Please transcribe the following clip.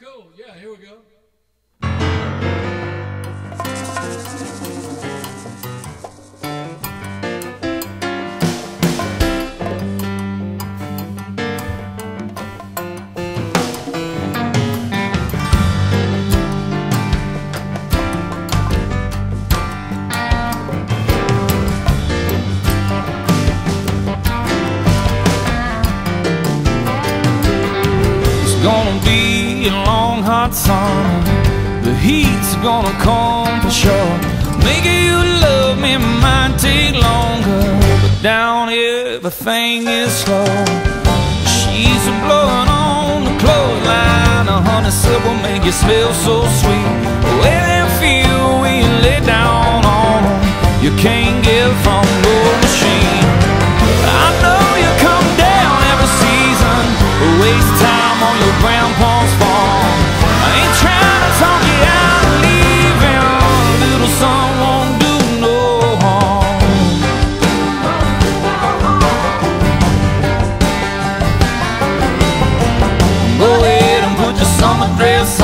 cool. Yeah, here we go. Long hot summer. The heat's gonna come for sure. Making you love me might take longer, but down here everything is slow. She's blowing on the clothesline. A honeysuckle make you smell so sweet. The Go